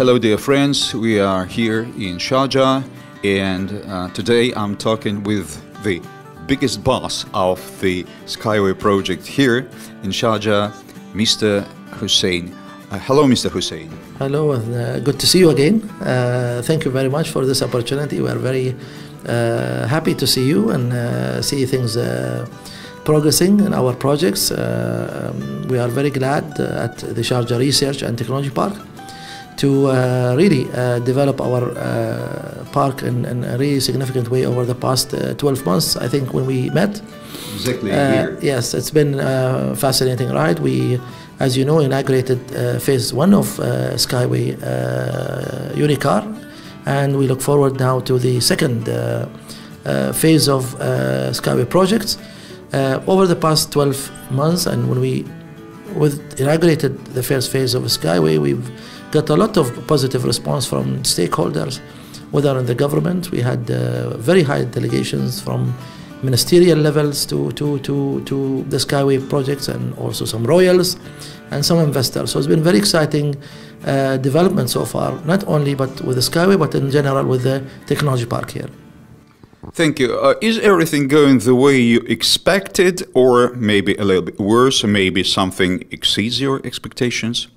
hello, dear friends. We are here in Sharjah, and uh, today I'm talking with the biggest boss of the Skyway project here in Sharjah, Mr. Hussein. Uh, hello, Mr. Hussein. Hello, uh, good to see you again. Uh, thank you very much for this opportunity. We are very uh, happy to see you and uh, see things uh, progressing in our projects. Um, we are very glad at the Sharjah Research and Technology Park to uh, really uh, develop our uh, park in, in, a really significant way over the past uh, 12 months. I think when we met. Exactly uh, a Yes, it's been a fascinating ride. We, as you know, inaugurated phase one of Skyway Unicar, and we look forward now to the second phase of Skyway projects. over the past 12 months, and when we with inaugurated the first phase of Skyway, we've got a lot of positive response from stakeholders, whether in the government, we had uh, very high delegations from ministerial levels to, to, to, to the Skyway projects and also some royals and some investors. So it's been very exciting uh, development so far, not only but with the Skyway, but in general with the technology park here. Thank you. Uh, is everything going the way you expected, or maybe a little bit worse, or maybe something exceeds your expectations?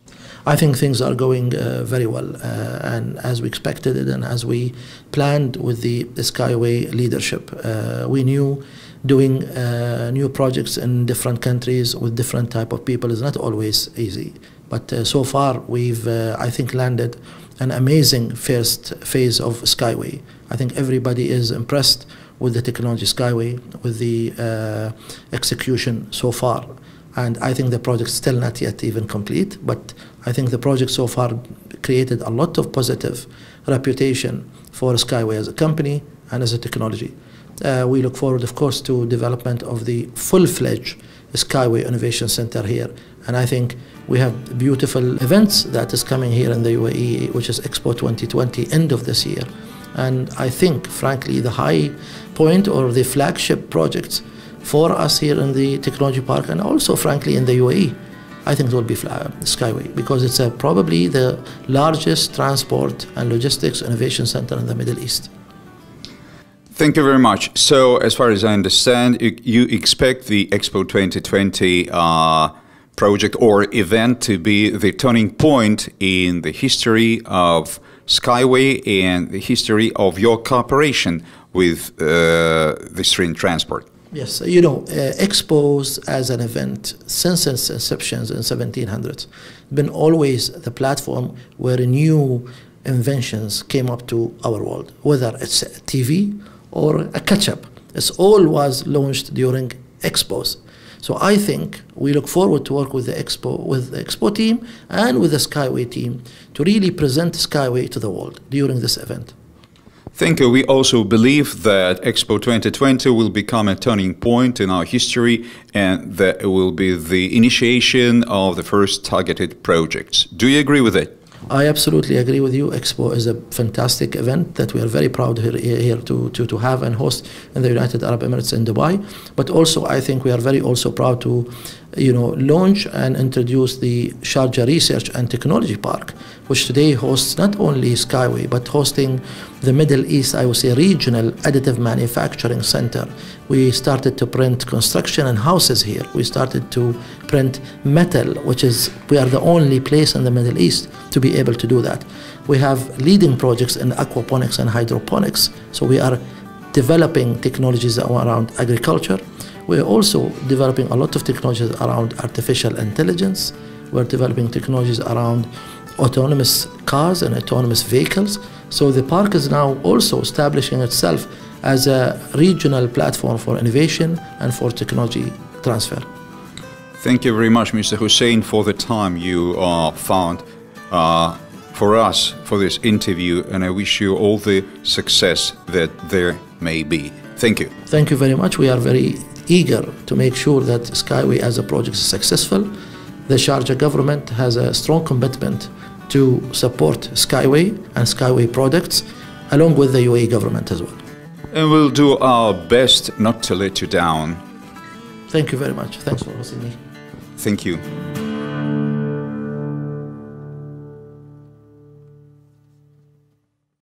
I think things are going uh, very well, uh, and as we expected it, and as we planned with the, Skyway leadership, uh, we knew doing uh, new projects in different countries with different type of people is not always easy. But uh, so far, we've I think landed an amazing first phase of Skyway. I think everybody is impressed with the technology Skyway, with the execution so far and I think the project still not yet even complete. But I think the project so far created a lot of positive reputation for Skyway as a company and as a technology. Uh, we look forward, of course, to development of the full-fledged Skyway Innovation Center here, and I think we have beautiful events that is coming here in the UAE, which is Expo 2020, end of this year. And I think, frankly, the high point or the flagship projects for us here in the technology park and also, frankly, in the UAE. I think it will be Skyway because it's probably the largest transport and logistics innovation center in the Middle East. Thank you very much. So, as far as I understand, you, you expect the Expo 2020 uh, project or event to be the turning point in the history of Skyway and the history of your cooperation with uh, the string transport. Yes, you know, uh, expos as an event since its inception in 1700s been always the platform where new inventions came up to our world, whether it's TV or a ketchup. It's all was launched during expos. So I think we look forward to work with the expo with the expo team and with the Skyway team to really present Skyway to the world during this event. Thank you. We also believe that Expo 2020 will become a turning point in our history and that it will be the initiation of the first targeted projects. Do you agree with it? I absolutely agree with you. Expo is a fantastic event that we are very proud here, here to, to, to have and host in the United Arab Emirates in Dubai. But also, I think we are very also proud to you know, launch and introduce the Sharjah Research and Technology Park, which today hosts not only Skyway, but hosting the Middle East, I would say, regional additive manufacturing center. We started to print construction and houses here. We started to print metal, which is, we are the only place in the Middle East to be able to do that. We have leading projects in aquaponics and hydroponics. So we are developing technologies around agriculture, we're also developing a lot of technologies around artificial intelligence. We're developing technologies around autonomous cars and autonomous vehicles. So the park is now also establishing itself as a regional platform for innovation and for technology transfer. Thank you very much, Mr. Hussein, for the time you uh, found uh, for us for this interview, and I wish you all the success that there may be. Thank you. Thank you very much. We are very eager to make sure that Skyway as a project is successful. The Sharjah government has a strong commitment to support Skyway and Skyway products, along with the UAE government as well. And we'll do our best not to let you down. Thank you very much. Thanks for hosting me. Thank you.